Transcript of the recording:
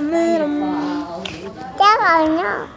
little. meron. Tsaka